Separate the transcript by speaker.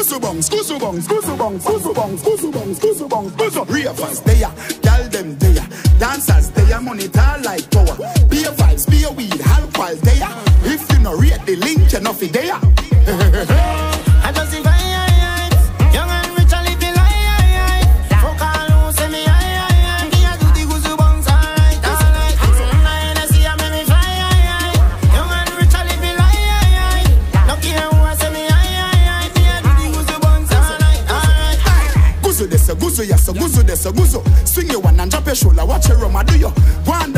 Speaker 1: Goosey bongs, goosey bongs, goosey bongs, goosey bongs, goosey bongs, goosey bongs, goosey Ravers there, gal them there, dancers there, money tall like power. Beer vibes, beer weed, alcohol there. If you no rate the link, you nothing there.
Speaker 2: alright.
Speaker 1: Guzu desa, guzu yasa, guzu desa, guzu. Swing your one and drop your shoulder, watch your rum, I do you. One